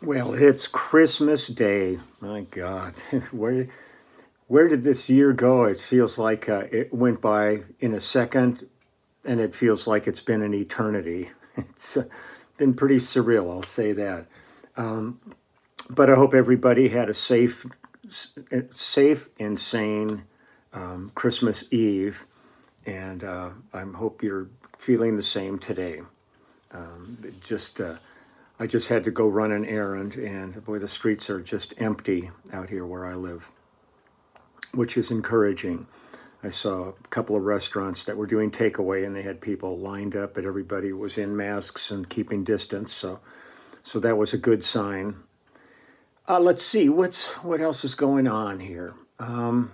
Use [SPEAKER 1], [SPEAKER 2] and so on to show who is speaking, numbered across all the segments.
[SPEAKER 1] Well, it's Christmas Day. My God, where where did this year go? It feels like uh, it went by in a second, and it feels like it's been an eternity. It's uh, been pretty surreal, I'll say that. Um, but I hope everybody had a safe, safe and sane um, Christmas Eve, and uh, I hope you're feeling the same today. Um, just uh, I just had to go run an errand, and boy, the streets are just empty out here where I live, which is encouraging. I saw a couple of restaurants that were doing takeaway, and they had people lined up, but everybody was in masks and keeping distance. So, so that was a good sign. Uh, let's see what's what else is going on here. Um,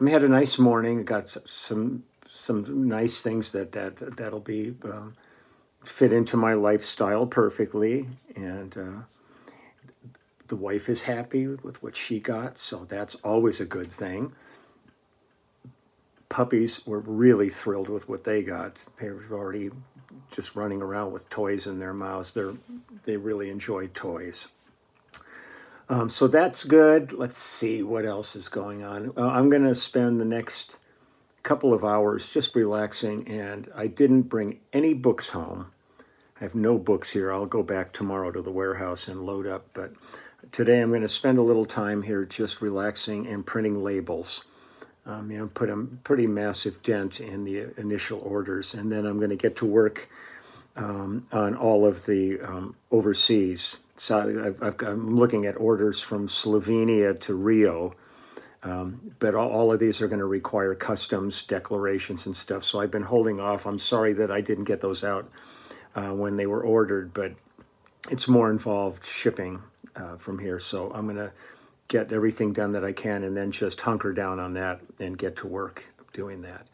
[SPEAKER 1] I had a nice morning. Got some some nice things that that that'll be. Um, fit into my lifestyle perfectly, and uh, the wife is happy with what she got, so that's always a good thing. Puppies were really thrilled with what they got. They were already just running around with toys in their mouths. They're, they really enjoy toys. Um, so that's good. Let's see what else is going on. Uh, I'm going to spend the next couple of hours just relaxing, and I didn't bring any books home. I have no books here. I'll go back tomorrow to the warehouse and load up, but today I'm going to spend a little time here just relaxing and printing labels. Um, you know, put a pretty massive dent in the initial orders, and then I'm going to get to work um, on all of the um, overseas. So i am looking at orders from Slovenia to Rio, um, but all, all, of these are going to require customs declarations and stuff. So I've been holding off. I'm sorry that I didn't get those out uh, when they were ordered, but it's more involved shipping uh, from here. So I'm going to get everything done that I can and then just hunker down on that and get to work doing that.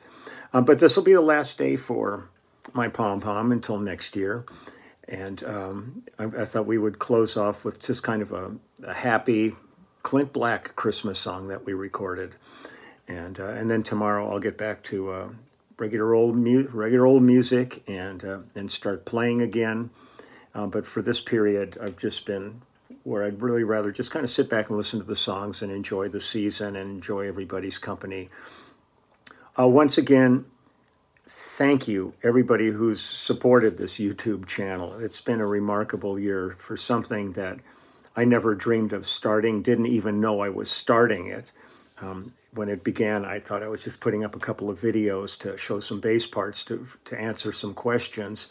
[SPEAKER 1] Uh, but this will be the last day for my pom pom until next year. And um, I, I, thought we would close off with just kind of a, a happy Clint Black Christmas song that we recorded. And, uh, and then tomorrow I'll get back to uh, regular old mu- regular old music and uh, and start playing again. Uh, but for this period, I've just been where I'd really rather just kind of sit back and listen to the songs and enjoy the season and enjoy everybody's company. Uh, once again, thank you everybody who's supported this YouTube channel. It's been a remarkable year for something that I never dreamed of starting, didn't even know I was starting it. Um, when it began, I thought I was just putting up a couple of videos to show some bass parts to, to answer some questions.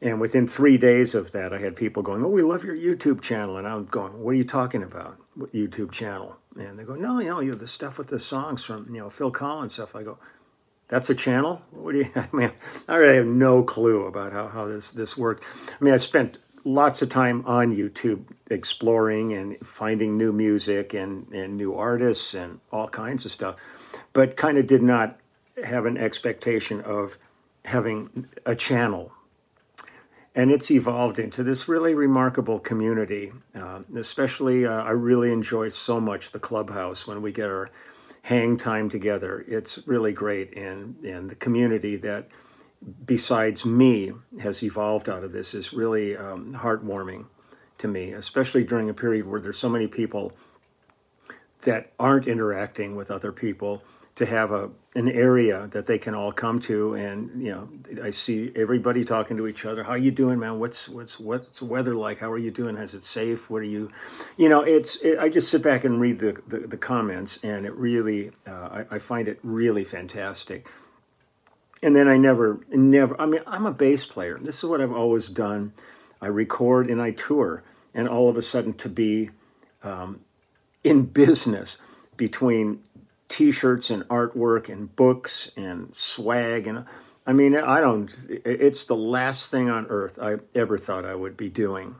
[SPEAKER 1] And within three days of that, I had people going, Oh, we love your YouTube channel. And I'm going, What are you talking about? YouTube channel? And they go, No, you know, you the stuff with the songs from, you know, Phil Collins stuff. I go, That's a channel? What do you, I mean, I really have no clue about how, how this, this worked. I mean, I spent lots of time on YouTube exploring and finding new music and, and new artists and all kinds of stuff, but kind of did not have an expectation of having a channel. And it's evolved into this really remarkable community. Uh, especially, uh, I really enjoy so much the clubhouse when we get our hang time together. It's really great, and and the community that besides me has evolved out of this is really um, heartwarming to me, especially during a period where there's so many people that aren't interacting with other people to have a an area that they can all come to and you know I see everybody talking to each other how are you doing man? What's what's what's the weather like? How are you doing? Is it safe? What are you you know it's it, I just sit back and read the the, the comments and it really uh, I, I find it really fantastic and then I never, never, I mean, I'm a bass player. This is what I've always done. I record and I tour. And all of a sudden to be um, in business between t-shirts and artwork and books and swag and I mean, I don't, it's the last thing on earth I ever thought I would be doing.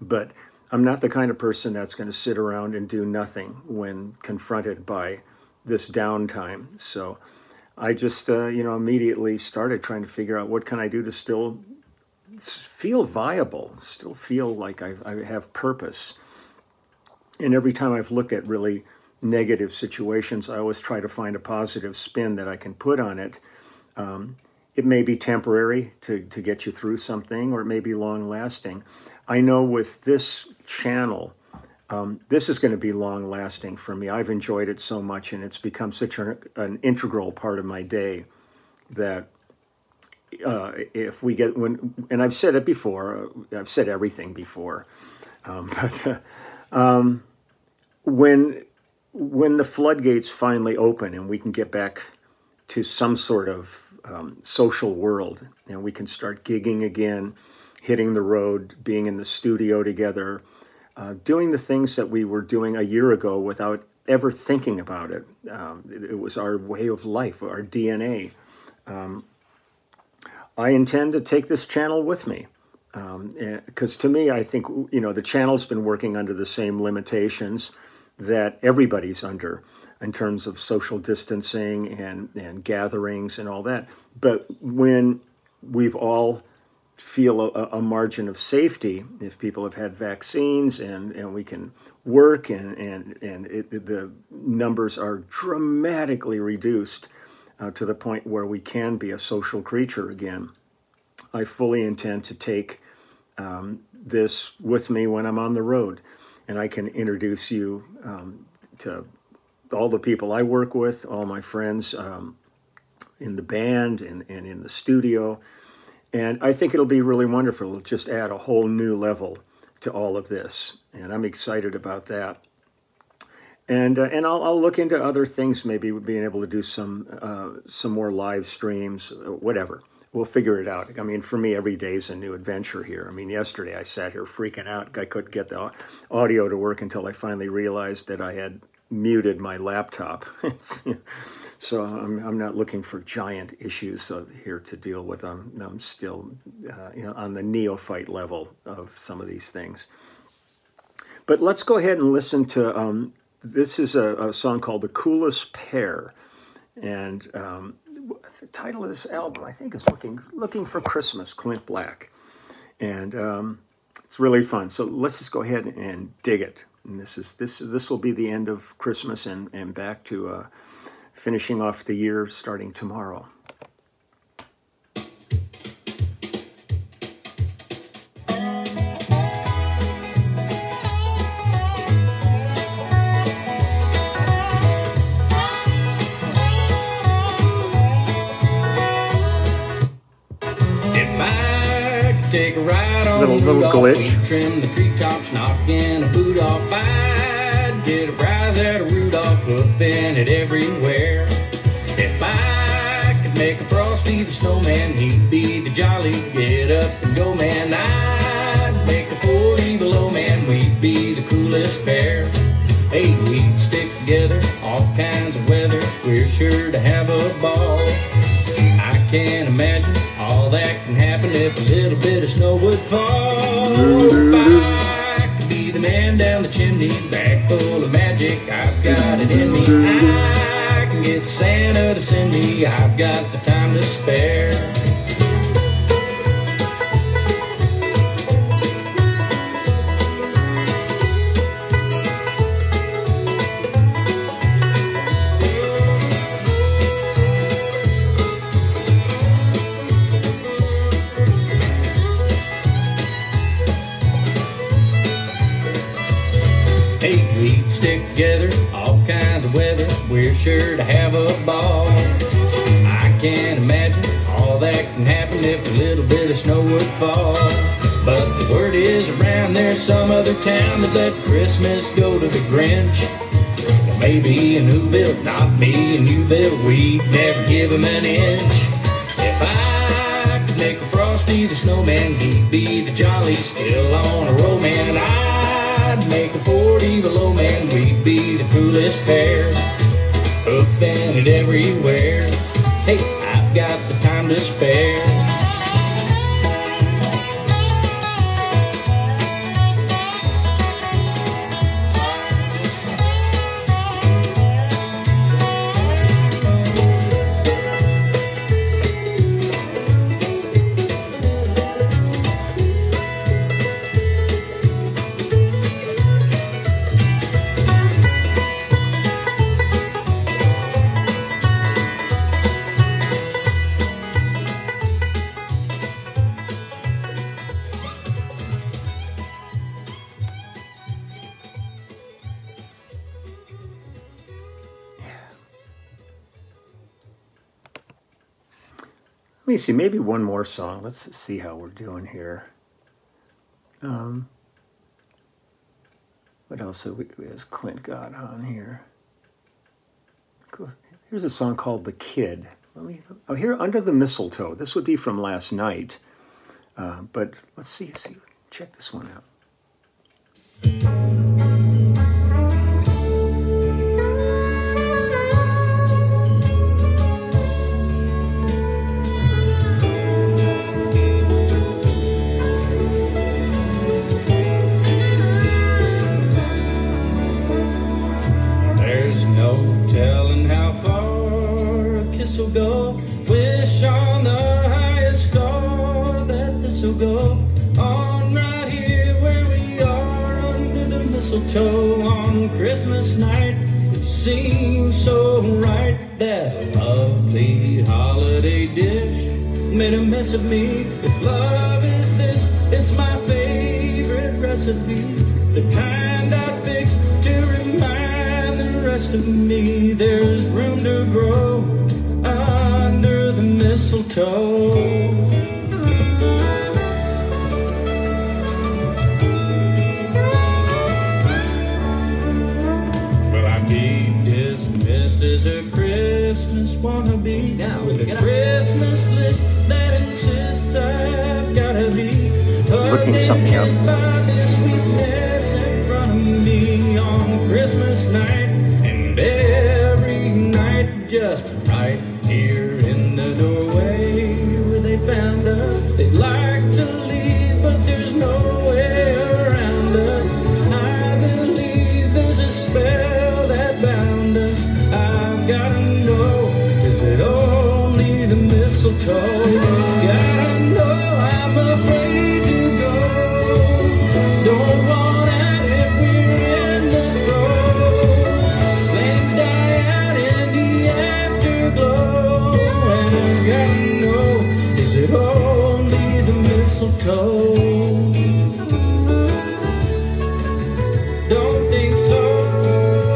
[SPEAKER 1] But I'm not the kind of person that's going to sit around and do nothing when confronted by this downtime. So, I just, uh, you know, immediately started trying to figure out what can I do to still feel viable, still feel like I, I have purpose. And every time I've looked at really negative situations, I always try to find a positive spin that I can put on it. Um, it may be temporary to, to get you through something, or it may be long lasting. I know with this channel, um, this is going to be long lasting for me. I've enjoyed it so much, and it's become such an integral part of my day that uh, if we get when, and I've said it before, uh, I've said everything before, um, but um, when when the floodgates finally open and we can get back to some sort of um, social world and we can start gigging again, hitting the road, being in the studio together, uh, doing the things that we were doing a year ago without ever thinking about it. Um, it, it, was our way of life, our DNA. Um, I intend to take this channel with me because um, to me, I think you know the channel's been working under the same limitations that everybody's under in terms of social distancing and, and gatherings and all that. But when we've all feel a, a, margin of safety if people have had vaccines and, and we can work and, and, and it, the numbers are dramatically reduced uh, to the point where we can be a social creature again. I fully intend to take um, this with me when I'm on the road and I can introduce you um, to all the people I work with, all my friends um, in the band and, and in the studio. And I think it'll be really wonderful. It'll just add a whole new level to all of this. And I'm excited about that. And, uh, and I'll, I'll look into other things, maybe being able to do some, uh, some more live streams, whatever we'll figure it out. I mean, for me, every day is a new adventure here. I mean, yesterday I sat here freaking out. I couldn't get the audio to work until I finally realized that I had muted my laptop. so I'm, I'm not looking for giant issues here to deal with. I'm, I'm still uh, you know, on the neophyte level of some of these things. But let's go ahead and listen to um, this is a, a, song called The Coolest Pair. And um, the title of this album, I think, is Looking, Looking for Christmas, Clint Black. And um, it's really fun. So let's just go ahead and dig it. And this is this this will be the end of Christmas and, and back to uh, finishing off the year starting tomorrow. little little glitch. Trim the treetops, knocking a boot off. I'd get a prize at a Rudolph, hoofing it everywhere. If I could make a Frosty the snowman, he'd be the jolly get up and go man. I'd make a 40 below man, we'd be the coolest pair. Hey, we'd stick together, all kinds of weather, we're sure to have a ball. I can't imagine all that can happen if a little bit of snow would fall. Be man down the chimney, bag full of magic, I've got it in me. I can get Santa to send me, I've got the time to spare. Sure to have a ball. I can't imagine all that can happen if a little bit of snow would fall. But the word is around there's some other town that let Christmas go to the Grinch. maybe in Whoville, not me in Whoville, we'd never give him an inch. If I could make a Frosty the snowman, he'd be the jolly, still on a roll man. Make a 40 below man, we'd be the coolest pair hoofing it everywhere. Hey, I've got the time to spare.
[SPEAKER 2] See, maybe one more song. Let's see how we're doing here. Um, what else has Clint got on here? Cool. Here's a song called The Kid. Let me, oh, here, Under the Mistletoe. This would be from last night. Uh, but let's see, see, check this one out. Something up.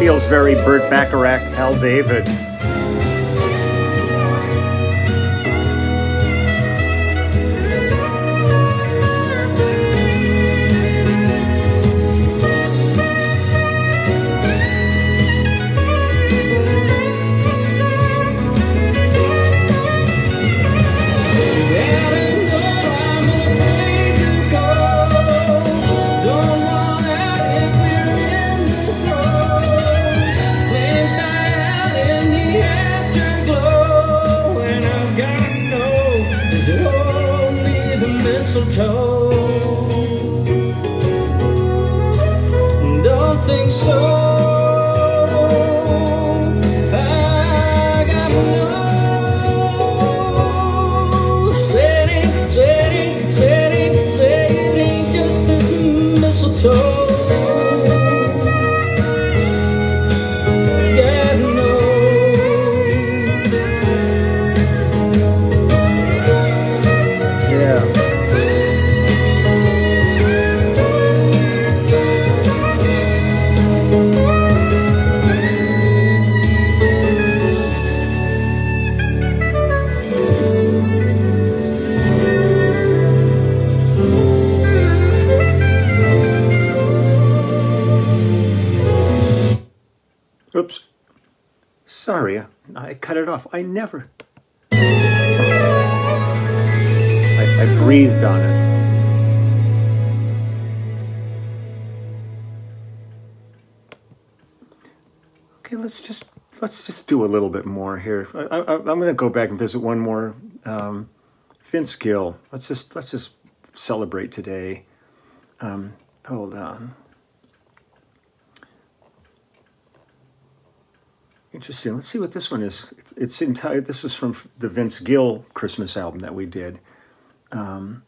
[SPEAKER 2] Feels very Burt Bacharach, Hal David.
[SPEAKER 1] Don't think so.
[SPEAKER 2] Sorry, I- cut it off. I never. I, I breathed on it. Okay, let's just let's just do a little bit more here. I, I'm going to go back and visit one more um, Vince Gill. Let's just let's just celebrate today. Um, hold on. Interesting. Let's see what this one is. It's, it's. This is from the Vince Gill Christmas album that we did. Um,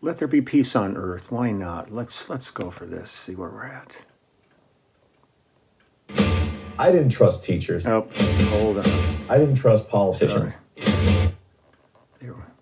[SPEAKER 2] Let there be peace on earth. Why not? Let's let's go for this. See where we're at.
[SPEAKER 3] I didn't trust teachers.
[SPEAKER 2] Oh, hold on.
[SPEAKER 3] I didn't trust politicians.
[SPEAKER 2] There we-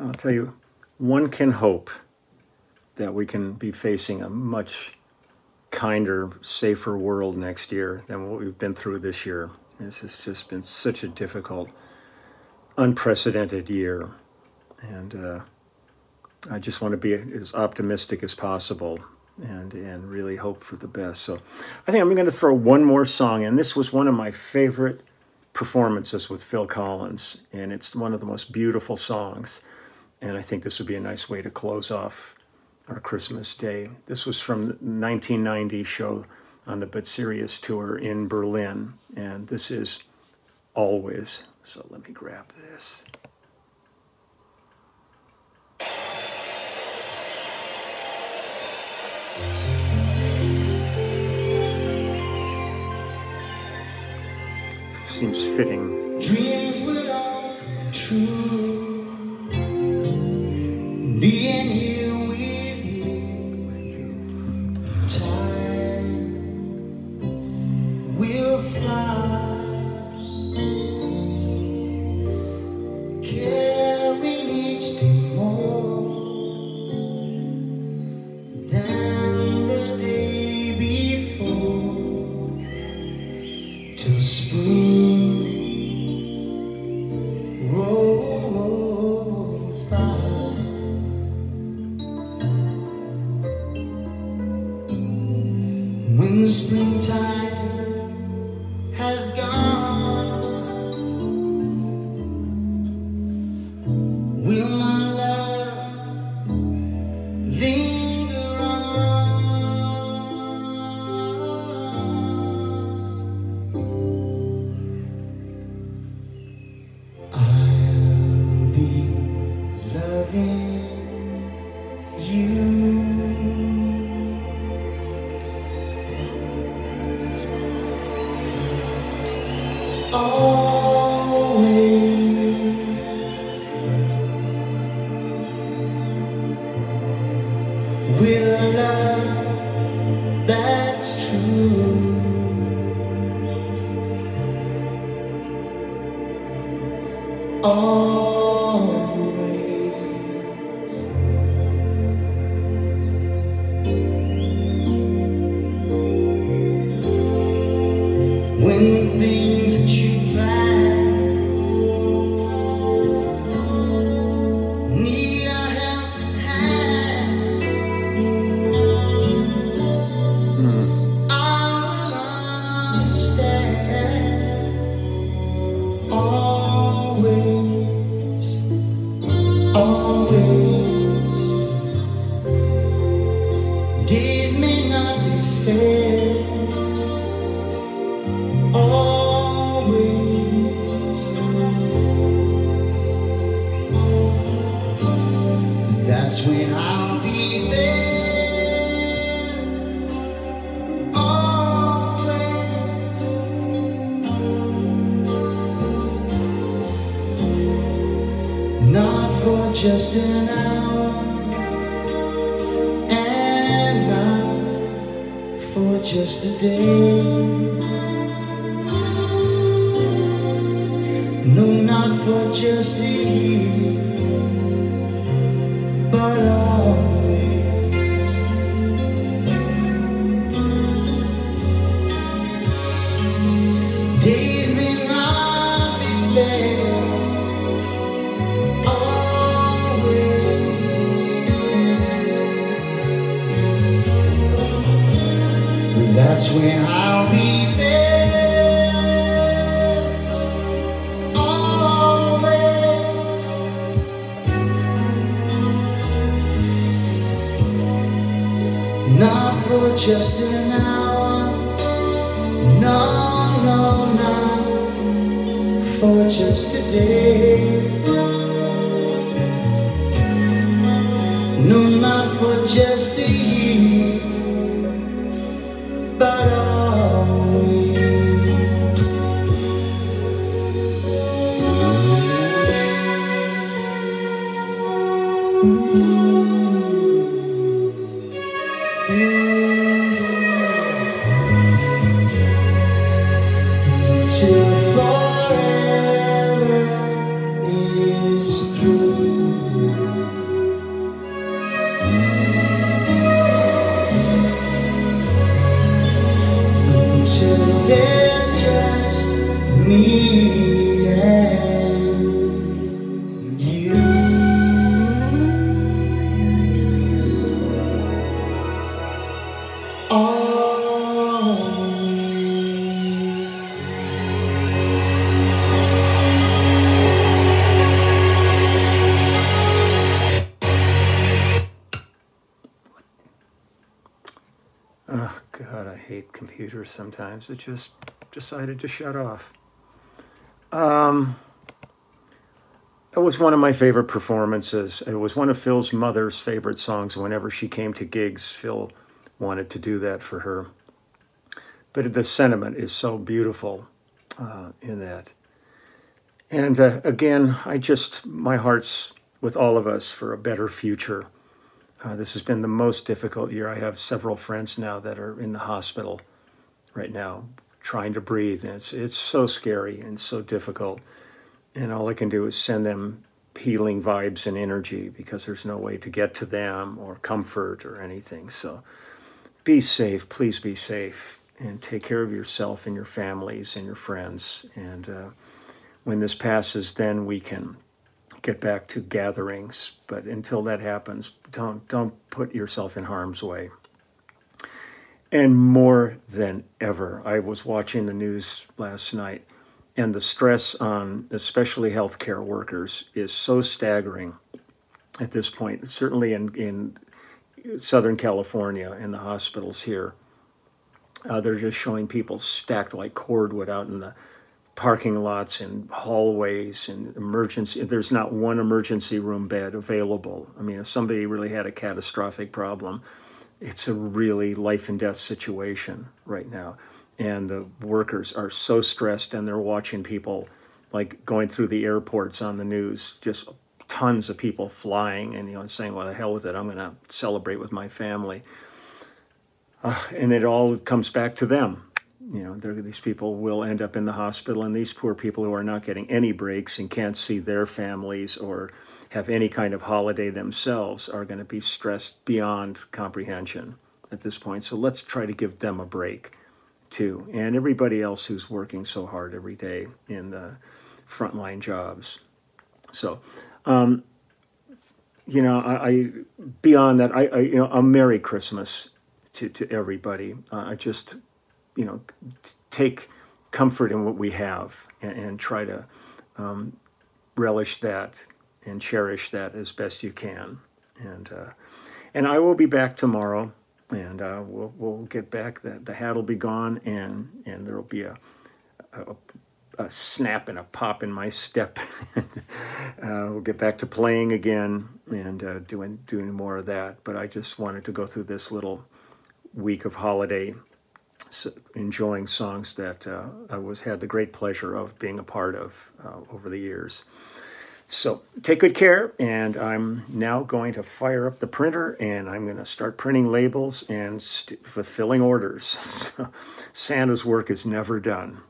[SPEAKER 4] I'll tell you, one can hope that we can be facing a much kinder, safer world next year than what we've been through this year. This has just been such a difficult, unprecedented year. And uh, I just want to be as optimistic as possible and, and really hope for the best. So I think I'm going to throw one more song in. This was one of my favorite performances with Phil Collins, and it's one of the most beautiful songs. And I think this would be a nice way to close off our Christmas day. This was from the 1990 show on the But Serious tour in Berlin, and this is Always. So let me grab this. Seems fitting. Not for just an hour, and not for just a day. No, not for just a year, but When I'll be there, always. Not for just an hour, no, no, not for just a day. No, not for just a year, but always.
[SPEAKER 1] It just decided to shut off. Um, it was one of my favorite performances. It was one of Phil's mother's favorite songs. Whenever she came to gigs, Phil wanted to do that for her. But the sentiment is so beautiful uh, in that. And uh, again, I just, my heart's with all of us for a better future. Uh, this has been the most difficult year. I have several friends now that are in the hospital right now, trying to breathe, and it's it's so scary and so difficult. And all I can do is send them healing vibes and energy because there's no way to get to them or comfort or anything. So be safe, please be safe, and take care of yourself and your families and your friends. And uh, when this passes, then we can get back to gatherings. But until that happens, don't don't put yourself in harm's way. And more than ever, I was watching the news last night, and the stress on especially healthcare workers is so staggering at this point. Certainly in in Southern California in the hospitals here, uh, they're just showing people stacked like cordwood out in the parking lots and hallways and emergency. There's not one emergency room bed available. I mean, if somebody really had a catastrophic problem, it's a really life and death situation right now. And the workers are so stressed and they're watching people like going through the airports on the news, just tons of people flying and, you know, saying, well, the hell with it, I'm going to celebrate with my family. Uh, and it all comes back to them you know, these people will end up in the hospital, and these poor people who are not getting any breaks and can't see their families or have any kind of holiday themselves are going to be stressed beyond comprehension at this point. So let's try to give them a break too, and everybody else who's working so hard every day in the frontline jobs. So, um, you know, I, I beyond that, I, I you know, a Merry Christmas to to everybody. Uh, I just you know, take comfort in what we have and, and try to um, relish that and cherish that as best you can. And uh, and I will be back tomorrow, and uh, we'll we'll get back. The, the hat will be gone, and and there will be a, a a snap and a pop in my step. uh, we'll get back to playing again and uh, doing doing more of that. But I just wanted to go through this little week of holiday, s enjoying songs that uh, I was had the great pleasure of being a part of uh, over the years. So take good care, and I'm now going to fire up the printer, and I'm going to start printing labels and fulfilling orders. So Santa's work is never done.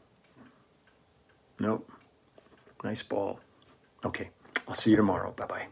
[SPEAKER 1] Nope. Nice ball. Okay. I'll see you tomorrow. Bye bye.